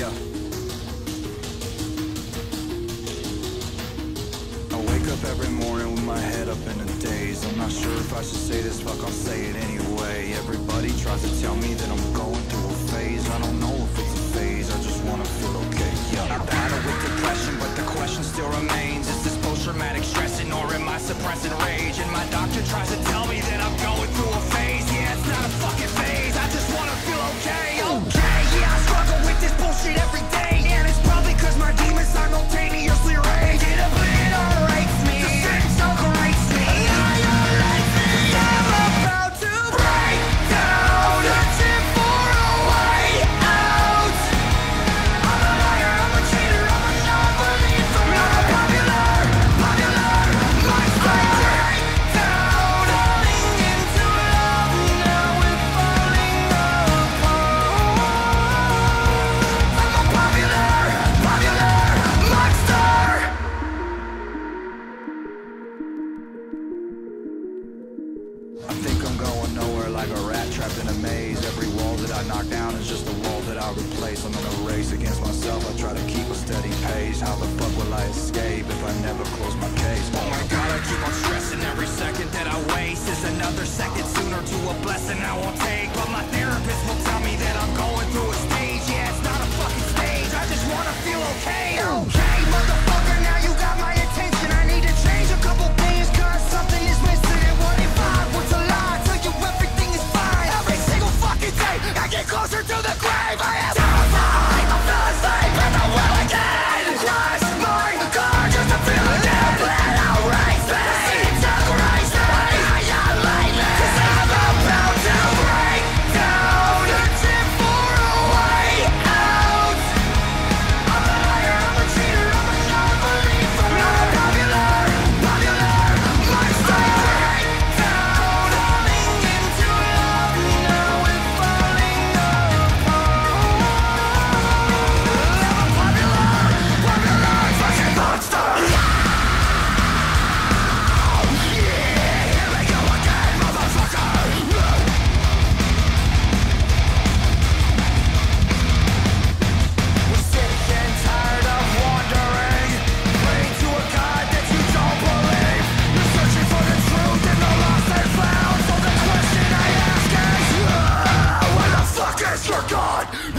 Yeah. I wake up every morning with my head up in a daze. I'm not sure if I should say this, fuck, I'll say it anyway. Everybody tries to tell me that I'm going through a phase. I don't know if it's a phase, I just wanna feel okay. Yeah. I battle with depression, but the question still remains Is this post traumatic stressing or am I suppressing rage? And my doctor tries to tell me that like a rat trapped in a maze. Every wall that I knock down is just a wall that I replace. I'm in a race against myself. I try to keep a steady pace. How the fuck will I escape if I never close I am God.